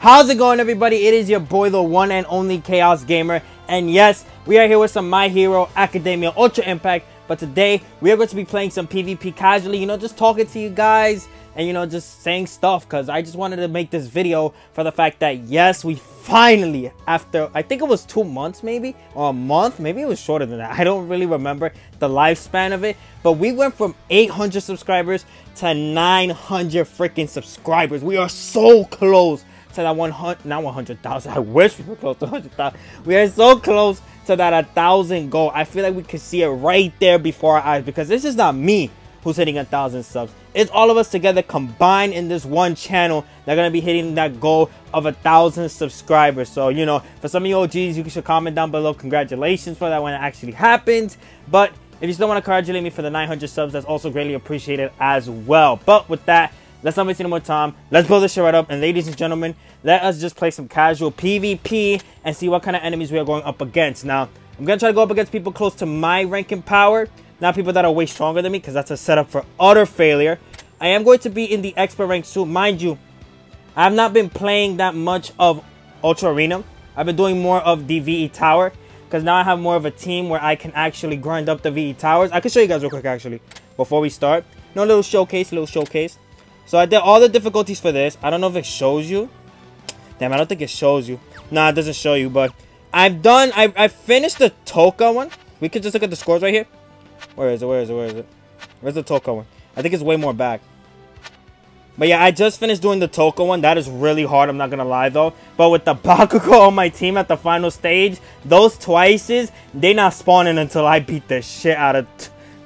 How's it going everybody? It is your boy the one and only Chaos Gamer. And yes, we are here with some My Hero Academia Ultra Impact. But today we are going to be playing some PvP casually, you know, just talking to you guys and you know, just saying stuff. Because I just wanted to make this video for the fact that yes, we finally, after I think it was two months maybe? Or a month, maybe it was shorter than that. I don't really remember the lifespan of it, but we went from 800 subscribers to 900 freaking subscribers. We are so close to that 100, not 100,000. I wish we were close to 100,000. We are so close to that 1,000 goal. I feel like we could see it right there before our eyes because this is not me who's hitting a 1,000 subs. It's all of us together combined in this one channel that are going to be hitting that goal of a 1,000 subscribers. So, you know, for some of you OGs, you should comment down below. Congratulations for that when it actually happens. But if you still want to congratulate me for the 900 subs, that's also greatly appreciated as well. But with that, Let's not waste any more time. Let's blow this shit right up. And ladies and gentlemen, let us just play some casual PvP and see what kind of enemies we are going up against. Now, I'm going to try to go up against people close to my ranking power. Not people that are way stronger than me because that's a setup for utter failure. I am going to be in the expert rank soon. Mind you, I have not been playing that much of Ultra Arena. I've been doing more of the VE Tower because now I have more of a team where I can actually grind up the VE Towers. I can show you guys real quick actually before we start. No little showcase, little showcase. So I did all the difficulties for this. I don't know if it shows you. Damn, I don't think it shows you. Nah, it doesn't show you, but I've done, I, I finished the Toka one. We could just look at the scores right here. Where is it, where is it, where is it? Where's the Toka one? I think it's way more back. But yeah, I just finished doing the Toka one. That is really hard, I'm not gonna lie though. But with the Bakugo on my team at the final stage, those twices, they not spawning until I beat the shit out of...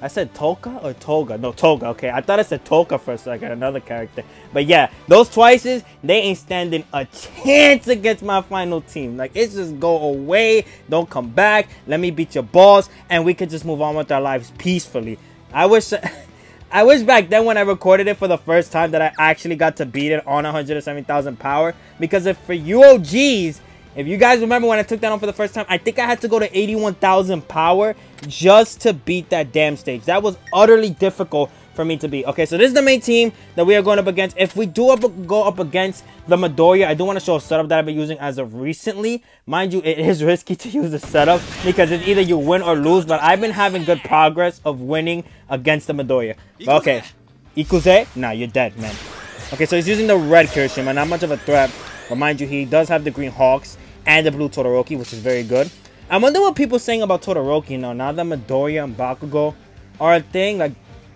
I said Toka or Toga? No, Toga. Okay, I thought I said Toka for a second, another character. But yeah, those twices, they ain't standing a chance against my final team. Like, it's just go away, don't come back, let me beat your balls, and we can just move on with our lives peacefully. I wish... I wish back then when I recorded it for the first time that I actually got to beat it on 170,000 power. Because if for you OGs, if you guys remember when I took that on for the first time, I think I had to go to 81,000 power just to beat that damn stage. That was utterly difficult for me to beat. Okay, so this is the main team that we are going up against. If we do up, go up against the Midoriya, I do want to show a setup that I've been using as of recently. Mind you, it is risky to use the setup because it's either you win or lose, but I've been having good progress of winning against the Midoriya. Okay, Ikuze? Nah, you're dead, man. Okay, so he's using the red Kirishima, not much of a threat. But mind you, he does have the green Hawks and the blue Todoroki, which is very good. I wonder what people saying about Todoroki now. Now that Midoriya and Bakugo are a thing, like,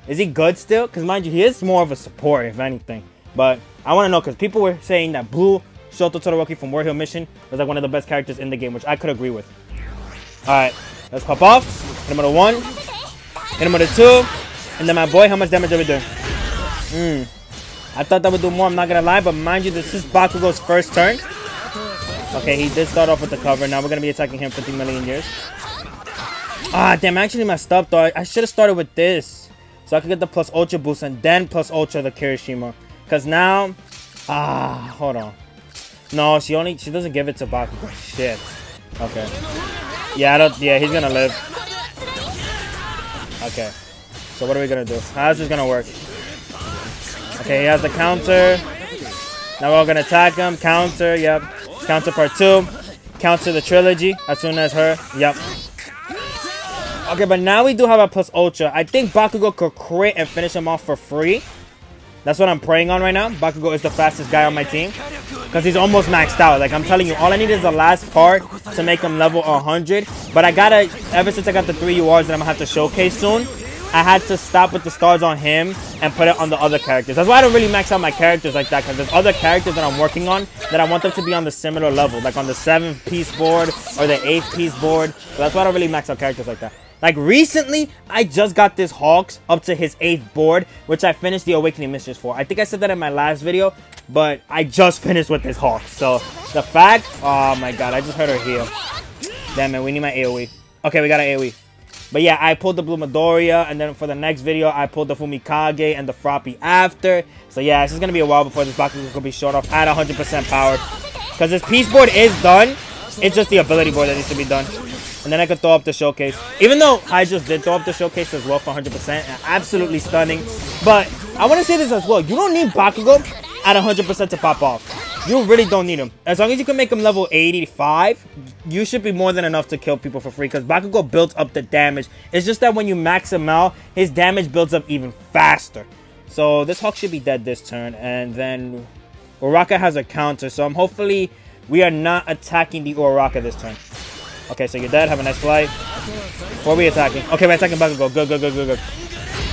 is he good still? Because mind you, he is more of a support, if anything. But I want to know, because people were saying that Blue Shoto Todoroki from World Heroes' Mission was like one of the best characters in the game, which I could agree with. Alright, let's pop off. Hit him with a one. Hit him with a two. And then my boy, how much damage are we doing? Hmm. I thought that would do more, I'm not gonna lie, but mind you, this is Bakugo's first turn. Okay, he did start off with the cover. Now we're going to be attacking him 50 million years. Ah, damn, I actually messed up, though. I, I should have started with this. So I could get the plus ultra boost and then plus ultra the Kirishima. Because now... Ah, hold on. No, she only... She doesn't give it to Bakugo. Shit. Okay. Yeah, I don't... Yeah, he's going to live. Okay. So what are we going to do? How's this going to work? Okay, he has the counter. Now we're all going to attack him. Counter, yep. Counter part two. Counter the trilogy as soon as her. Yep. Okay, but now we do have a plus ultra. I think Bakugo could crit and finish him off for free. That's what I'm praying on right now. Bakugo is the fastest guy on my team. Because he's almost maxed out. Like, I'm telling you, all I need is the last part to make him level 100. But I gotta, ever since I got the three URs that I'm gonna have to showcase soon, I had to stop with the stars on him and put it on the other characters. That's why I don't really max out my characters like that because there's other characters that I'm working on that I want them to be on the similar level, like on the 7th piece board or the 8th piece board. So that's why I don't really max out characters like that. Like recently, I just got this Hawks up to his 8th board, which I finished the Awakening Mistress for. I think I said that in my last video, but I just finished with this Hawks. So the fact, oh my god, I just heard her heal. Damn it, we need my AoE. Okay, we got an AoE. But yeah, I pulled the Blue Midoriya, and then for the next video, I pulled the Fumikage and the Froppy after. So yeah, it's just going to be a while before this Bakugo can be short off at 100% power. Because this piece board is done, it's just the ability board that needs to be done. And then I could throw up the showcase. Even though I just did throw up the showcase as well for 100%, absolutely stunning. But I want to say this as well, you don't need Bakugo at 100% to pop off. You really don't need him. As long as you can make him level 85, you should be more than enough to kill people for free. Because Bakugo builds up the damage. It's just that when you max him out, his damage builds up even faster. So this Hawk should be dead this turn. And then Uraraka has a counter. So I'm hopefully we are not attacking the Uraraka this turn. Okay, so you're dead. Have a nice flight. What are we attacking? Okay, we're attacking Bakugo. Good, good, good, good, good.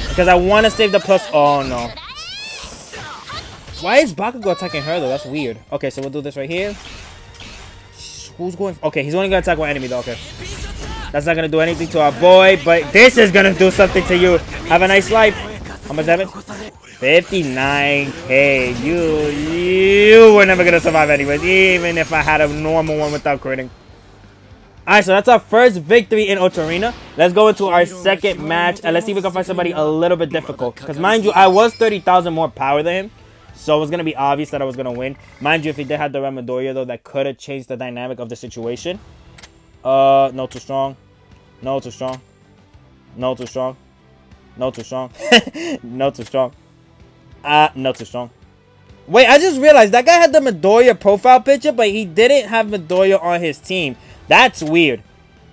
Because I want to save the plus. Oh, no. Why is Bakugo attacking her, though? That's weird. Okay, so we'll do this right here. Who's going? Okay, he's only going to attack one enemy, though. Okay. That's not going to do anything to our boy, but this is going to do something to you. Have a nice life. How much damage? 59k. You, you were never going to survive anyways, even if I had a normal one without critting. Alright, so that's our first victory in Ultra Arena. Let's go into our second match, and let's see if we can find somebody a little bit difficult. Because mind you, I was 30,000 more power than him, so it was going to be obvious that I was going to win. Mind you, if he did have the Red Midoriya, though, that could have changed the dynamic of the situation. Uh, no too strong. No too strong. No too strong. No too strong. no too strong. Uh, no too strong. Wait, I just realized that guy had the Midoriya profile picture, but he didn't have Midoriya on his team. That's weird.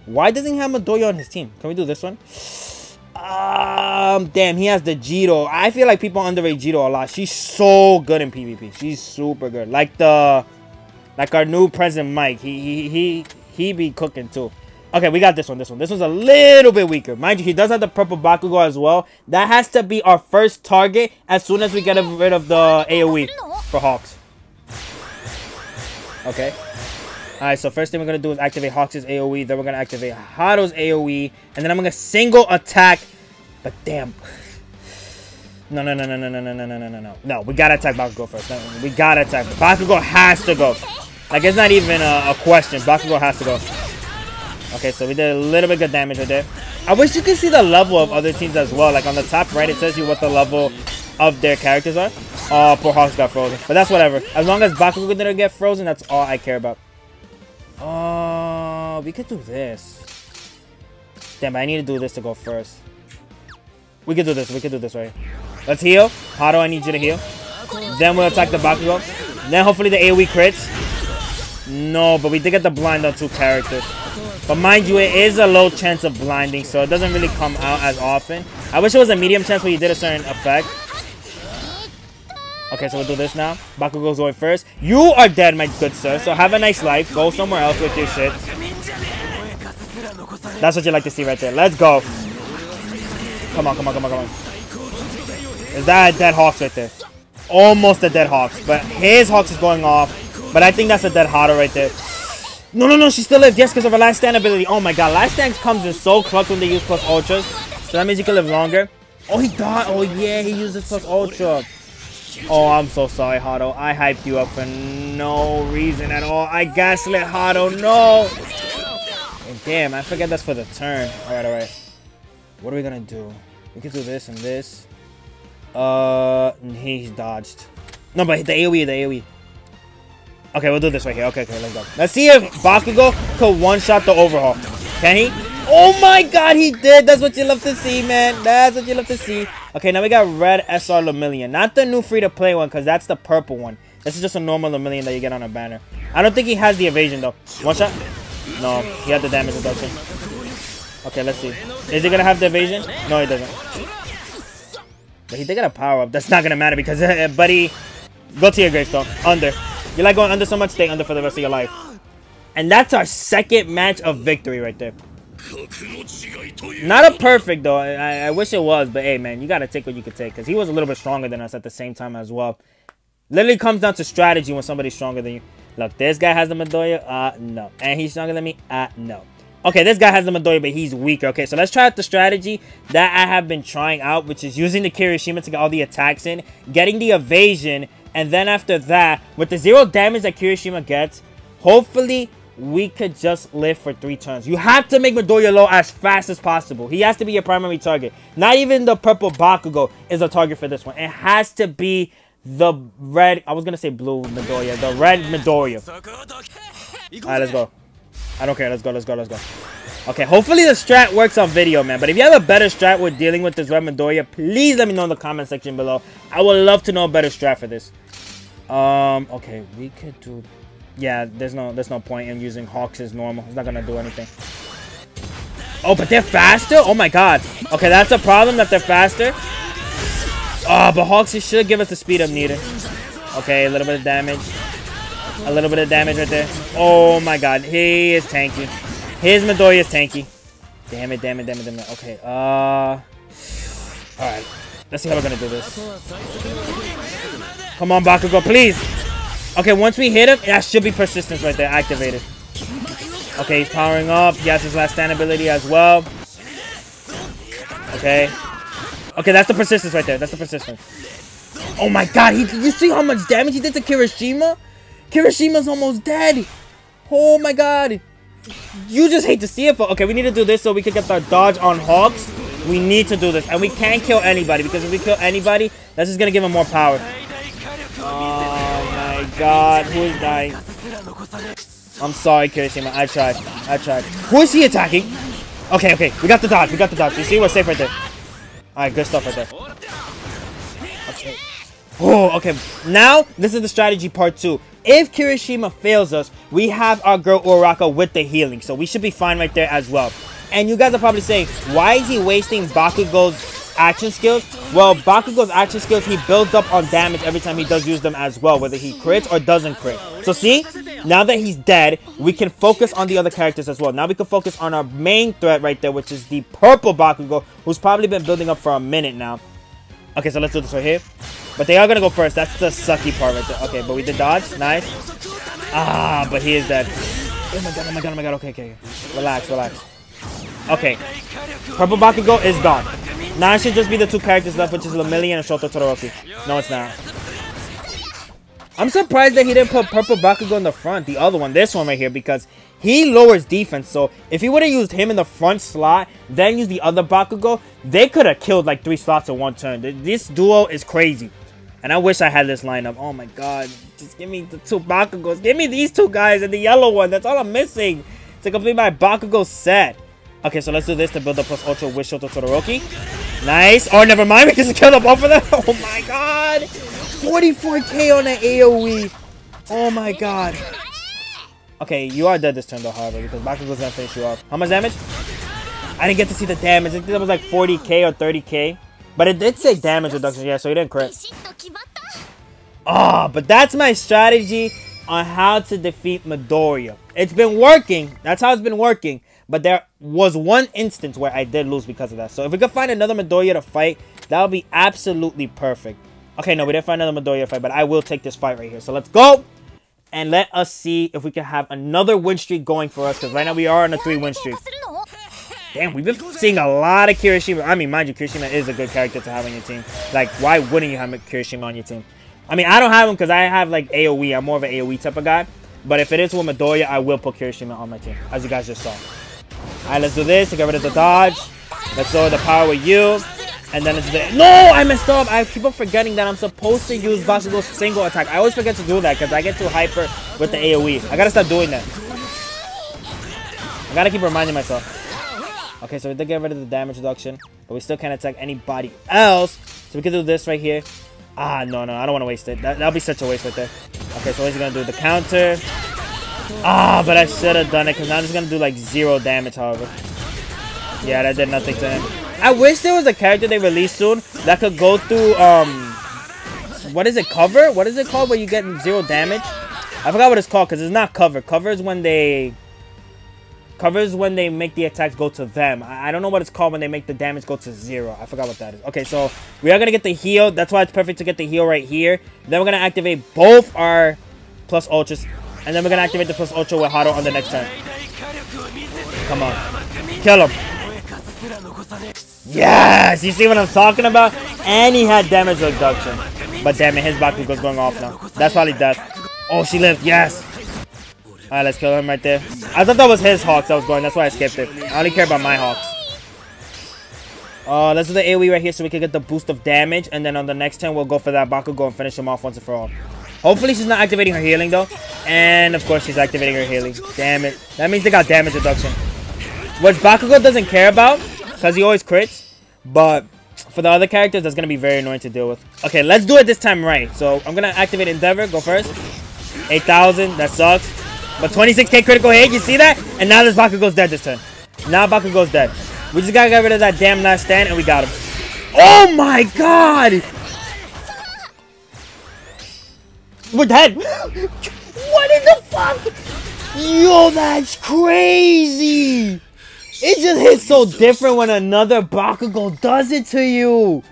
Why doesn't he have Midoriya on his team? Can we do this one? Um, damn, he has the Jiro. I feel like people underrate Jiro a lot. She's so good in PvP. She's super good. Like the, like our new Present Mic. He he he he be cooking too. Okay, we got this one. This one. This one's a little bit weaker. Mind you, he does have the purple Bakugo as well. That has to be our first target as soon as we get rid of the AoE for Hawks. Okay. Alright, so first thing we're going to do is activate Hawks' AoE. Then we're going to activate Hado's AoE. And then I'm going to single attack. But damn. No, no, no, no, no, no, no, no, no, no, no, no. We got to attack Bakugo first. No, we got to attack. Bakugo has to go. Like, it's not even a, a question. Bakugo has to go. Okay, so we did a little bit good damage right there. I wish you could see the level of other teams as well. Like, on the top right, it says you what the level of their characters are. Oh, poor Hawks got frozen. But that's whatever. As long as Bakugo didn't get frozen, that's all I care about. Oh, we could do this. Damn, I need to do this to go first. We can do this. We can do this, right? Let's heal. Hado, I need you to heal. Then we'll attack the Bakugo. Then hopefully the AoE crits. No, but we did get the blind on two characters. But mind you, it is a low chance of blinding, so it doesn't really come out as often. I wish it was a medium chance where you did a certain effect. Okay, so we'll do this now. Bakugo's going first. You are dead, my good sir. So have a nice life. Go somewhere else with your shit. That's what you like to see right there. Let's go. Come on, come on, come on, come on. Is that a dead Hawks right there? Almost a dead Hawks. But his Hawks is going off. But I think that's a dead Hado right there. No, no, no. She still lives. Yes, because of her last stand ability. Oh my god. Last stand comes in so clutch when they use plus ultras. So that means you can live longer. Oh, he died. Oh, yeah. He uses plus ultra. Oh, I'm so sorry, Hado. I hyped you up for no reason at all. I gaslit Hado. No. Damn, I forget that's for the turn. All right, all right. What are we gonna do? We could do this and this. Uh, he's dodged. No, but the AoE, the AoE. Okay, we'll do this right here. Okay, okay, let's go. Let's see if Bakugo could one-shot the overhaul. Can he? Oh my god, he did! That's what you love to see, man. That's what you love to see. Okay, now we got red SR Lemillion. Not the new free-to-play one, because that's the purple one. This is just a normal Lemillion that you get on a banner. I don't think he has the evasion, though. One shot? No, he had the damage reduction. Okay, let's see. Is he going to have the evasion? No, he doesn't. But he did get a power-up. That's not to matter because, uh, buddy, go to your gravestone. Under. You like going under so much? Stay under for the rest of your life. And that's our second match of victory right there. Not a perfect, though. I, I wish it was, but hey, man, you got to take what you can take. Because he was a little bit stronger than us at the same time as well. Literally comes down to strategy when somebody's stronger than you. Look, this guy has the Midoriya. Uh, no. And he's stronger than me. Uh, no. Okay, this guy has the Midoriya, but he's weaker. Okay, so let's try out the strategy that I have been trying out, which is using the Kirishima to get all the attacks in, getting the evasion, and then after that, with the zero damage that Kirishima gets, hopefully we could just live for three turns. You have to make Midoriya low as fast as possible. He has to be your primary target. Not even the purple Bakugo is a target for this one. It has to be the red, I was going to say blue Midoriya, the red Midoriya. Alright, let's go. I don't care. Let's go, let's go, let's go. Okay, hopefully the strat works on video, man. But if you have a better strat with dealing with this red Midoriya, please let me know in the comment section below. I would love to know a better strat for this. Um, okay, we could do... Yeah, there's no there's no point in using Hawks as normal. It's not gonna do anything. Oh, but they're faster? Oh my god. Okay, that's a problem that they're faster. Oh, but Hawks should give us the speed up needed. Okay, a little bit of damage. A little bit of damage right there. Oh my god, he is tanky. His Midoriya is tanky. Damn it, damn it, damn it, damn it. Okay, uh... Alright, let's see how we're gonna do this. Come on, Bakugo, please! Okay, once we hit him, that should be persistence right there, activated. Okay, he's powering up. He has his last stand ability as well. Okay. Okay, that's the persistence right there. That's the persistence. Oh my god, he, you see how much damage he did to Kirishima? Kirishima's almost dead. Oh my god. You just hate to see it. Okay, we need to do this so we can get our dodge on Hawks. We need to do this. And we can't kill anybody because if we kill anybody, that's just going to give him more power. Oh my god. Who is dying? I'm sorry, Kirishima. I tried. I tried. Who is he attacking? Okay, okay. We got the dodge. We got the dodge. You see? We're safe right there. Alright, good stuff right there. Okay. Oh, okay. Now, this is the strategy part two. If Kirishima fails us, we have our girl Uraraka with the healing. So we should be fine right there as well. And you guys are probably saying, why is he wasting Bakugo's action skills? Well, Bakugo's action skills, he builds up on damage every time he does use them as well, whether he crits or doesn't crit. So see, now that he's dead, we can focus on the other characters as well. Now we can focus on our main threat right there, which is the purple Bakugo, who's probably been building up for a minute now. Okay, so let's do this right here. But they are to go first. That's the sucky part right there. Okay, but we did dodge. Nice. Ah, but he is dead. Oh my god, oh my god, oh my god. Okay, okay. Relax, relax. Okay. Purple Bakugo is gone. Now it should just be the two characters left, which is Lemillion and Shoto Todoroki. No, it's not. I'm surprised that he didn't put Purple Bakugo in the front, the other one, this one right here, because he lowers defense. So if he would have used him in the front slot, then use the other Bakugo, they could have killed like three slots in one turn. This duo is crazy. And I wish I had this lineup. Oh my god. Just give me the two Bakugos. Give me these two guys and the yellow one. That's all I'm missing to complete my Bakugo set. Okay, so let's do this to build up plus Ultra with Shoto Todoroki. Nice. Oh, never mind. We just killed them both of them. Oh my god. 44k on the AoE. Oh my god. Okay, you are dead this turn though, however, because Bakugo's gonna finish you off. How much damage? I didn't get to see the damage. I think that was like 40k or 30k. But it did say damage reduction, yeah, so he didn't crit. Oh, but that's my strategy on how to defeat Midoriya. It's been working. That's how it's been working. But there was one instance where I did lose because of that. So if we could find another Midoriya to fight, that would be absolutely perfect. Okay, no, we didn't find another Midoriya fight, but I will take this fight right here. So let's go. And let us see if we can have another win streak going for us. Because right now we are on a three win streak. Damn, we've been seeing a lot of Kirishima. I mean, mind you, Kirishima is a good character to have on your team. Like, why wouldn't you have a Kirishima on your team? I mean, I don't have him because I have, like, AoE. I'm more of an AoE type of guy. But if it is with Midoriya, I will put Kirishima on my team, as you guys just saw. Alright, let's do this to get rid of the dodge. Let's throw the power with you. And then it's the... No! I messed up! I keep on forgetting that I'm supposed to use Bakugo's single attack. I always forget to do that because I get too hyper with the AoE. I gotta stop doing that. I gotta keep reminding myself. Okay, so we did get rid of the damage reduction, but we still can't attack anybody else. So we can do this right here. Ah, no, no, I don't want to waste it. That, that'll be such a waste right there. Okay, so what's he going to do? The counter. Ah, but I should have done it because now I'm just going to do like zero damage, however. Yeah, that did nothing to him. I wish there was a character they released soon that could go through, um, what is it, cover? What is it called where you get zero damage? I forgot what it's called because it's not cover. Cover is when they Covers when they make the attacks go to them. I, I don't know what it's called when they make the damage go to zero. I forgot what that is. Okay, so we are going to get the heal. That's why it's perfect to get the heal right here. Then we're going to activate both our plus ultras. And then we're going to activate the plus ultra with Hado on the next turn. Come on. Kill him. Yes! You see what I'm talking about? And he had damage reduction. But damn it, his Bakugo's going off now. That's probably death. Oh, she lived. Yes. Alright, let's kill him right there. I thought that was his Hawks that was going. That's why I skipped it. I only care about my Hawks. Uh, let's do the AoE right here so we can get the boost of damage. And then on the next turn, we'll go for that Bakugo and finish him off once and for all. Hopefully she's not activating her healing, though. And, of course, she's activating her healing. Damn it. That means they got damage reduction. Which Bakugo doesn't care about, because he always crits. But For the other characters, that's going to be very annoying to deal with. Okay, let's do it this time right. So I'm going to activate Endeavor. Go first. 8,000. That sucks. But 26k critical hit. You see that? And now this Bakugo's dead this turn. Now Bakugo's dead. We just got to get rid of that damn last stand, and we got him. Oh my god! We're dead! what in the fuck? Yo, that's crazy! It just hits so different when another Bakugo does it to you.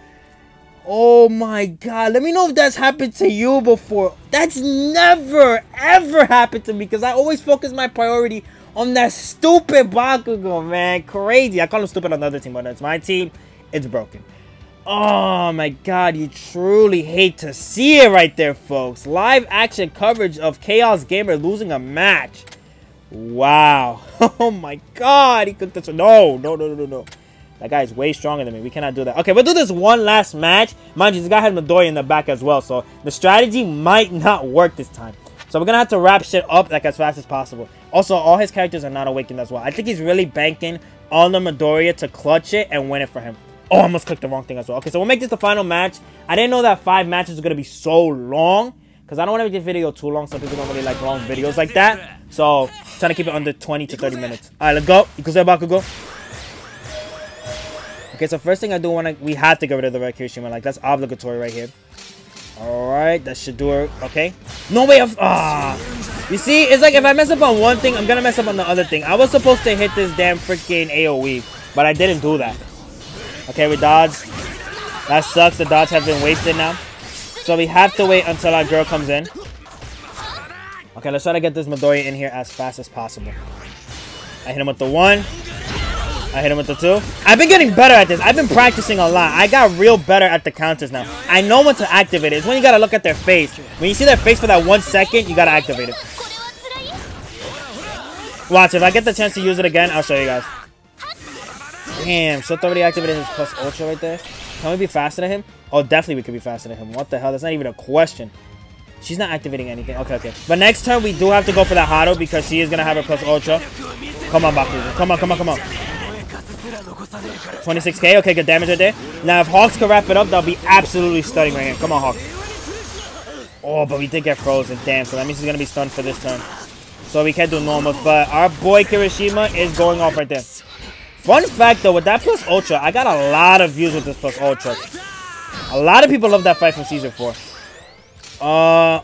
Oh my god. Let me know if that's happened to you before. That's never, ever happened to me because I always focus my priority on that stupid Bakugo, man. Crazy. I call him stupid on the other team, but it's my team. It's broken. Oh my god, you truly hate to see it right there, folks. Live action coverage of Chaos Gamer losing a match. Wow. Oh my god, he cooked this. No, no, no, no, no. no! That guy is way stronger than me. We cannot do that. Okay, we'll do this one last match. Mind you, this guy had Midori in the back as well, so the strategy might not work this time. So we're going to have to wrap shit up like as fast as possible. Also, all his characters are not awakened as well. I think he's really banking on the Midoriya to clutch it and win it for him. Oh, I almost clicked the wrong thing as well. Okay, so we'll make this the final match. I didn't know that five matches going to be so long. Because I don't want to make this video too long. Some people don't really like long videos like that. So, trying to keep it under 20 to 30 minutes. Alright, let's go. Ikuze go. Okay, so first thing I do want to... We have to get rid of the Red Kirishima. Like, that's obligatory right here. Alright, that should do it. Okay. No way of... Ah. You see, it's like if I mess up on one thing, I'm going to mess up on the other thing. I was supposed to hit this damn freaking AoE. But I didn't do that. Okay, we dodge. That sucks. The dodge have been wasted now. So we have to wait until our girl comes in. Okay, let's try to get this Midori in here as fast as possible. I hit him with the one. I hit him with the two. I've been getting better at this. I've been practicing a lot. I got real better at the counters now. I know when to activate it. It's when you gotta look at their face. When you see their face for that one second, you gotta activate it. Watch, if I get the chance to use it again, I'll show you guys. Damn, Shoto already activated his plus ultra right there. Can we be faster than him? Oh, definitely we could be faster than him. What the hell? That's not even a question. She's not activating anything. Okay, okay. But next turn, we do have to go for that Hado because she is going to have her plus ultra. Come on, Baku. Come on, come on, come on. 26k. Okay, good damage right there. Now, if Hawks can wrap it up, that'll be absolutely stunning right here. Come on, Hawks. Oh, but we did get frozen. Damn, so that means he's going to be stunned for this turn. So we can't do normal. But our boy Kirishima is going off right there. Fun fact though, with that plus ultra, I got a lot of views with this plus ultra. A lot of people love that fight from season four. Uh,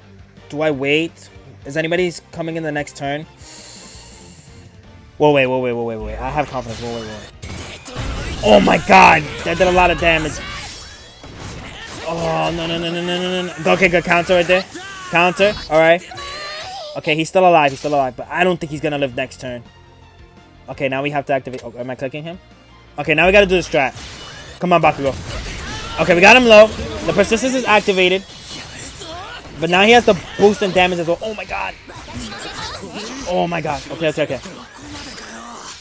do I wait? Is anybody coming in the next turn? Whoa, wait, whoa, wait, whoa, wait, wait. I have confidence. Whoa, wait, wait. Oh my god, that did a lot of damage. Oh, no, no, no, no, no, no, no. Okay, good counter right there. Counter, all right. Okay, he's still alive. He's still alive, but I don't think he's gonna live next turn. Okay, now we have to activate. Oh, am I clicking him? Okay, now we gotta do the strat. Come on, Bakugo. Okay, we got him low. The persistence is activated. But now he has the boost and damage as well. Oh my god. Oh my god. Okay, okay, okay.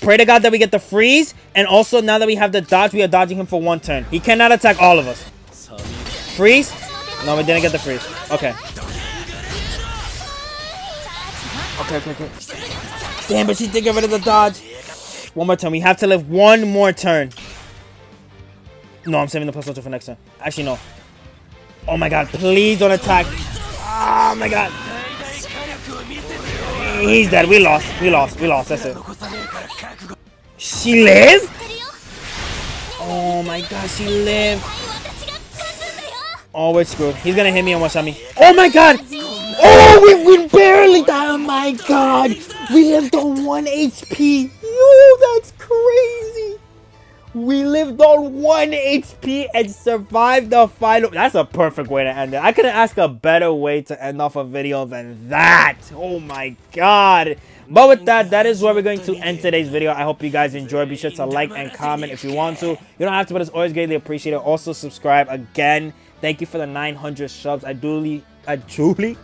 Pray to God that we get the freeze. And also, now that we have the dodge, we are dodging him for one turn. He cannot attack all of us. Freeze? No, we didn't get the freeze. Okay. Okay, okay, okay. Damn, but she did get rid of the dodge. One more turn. We have to live one more turn. No, I'm saving the plus ultra for next turn. Actually, no. Oh my god, please don't attack. Oh my god. He's dead. We lost. We lost. We lost. That's it. She lives? Oh my god, she lived. Oh, we're screwed. He's gonna hit me and watch me. Oh my god! Oh, we, we barely died. Oh my god. We lived on 1 HP. Oh, that's crazy. We lived on 1 HP and survived the final. That's a perfect way to end it. I couldn't ask a better way to end off a video than that. Oh my god. But with that, that is where we're going to end today's video. I hope you guys enjoyed. Be sure to like and comment if you want to. You don't have to, but it's always greatly appreciated. Also, subscribe again. Thank you for the 900 subs. I duly I truly,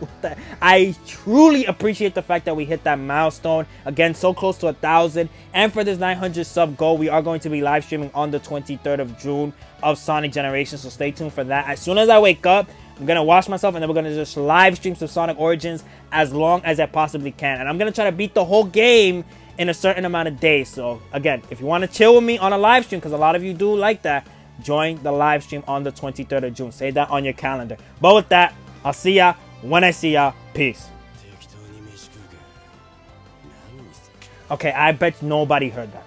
I truly appreciate the fact that we hit that milestone. Again, so close to a thousand. And for this 900 sub goal, we are going to be live streaming on the 23rd of June of Sonic Generation. So stay tuned for that. As soon as I wake up, I'm going to wash myself and then we're going to just live stream some Sonic Origins as long as I possibly can. And I'm going to try to beat the whole game in a certain amount of days. So again, if you want to chill with me on a live stream, because a lot of you do like that, join the live stream on the 23rd of June. Say that on your calendar. But with that, I'll see ya when I see ya. Peace. Okay, I bet nobody heard that.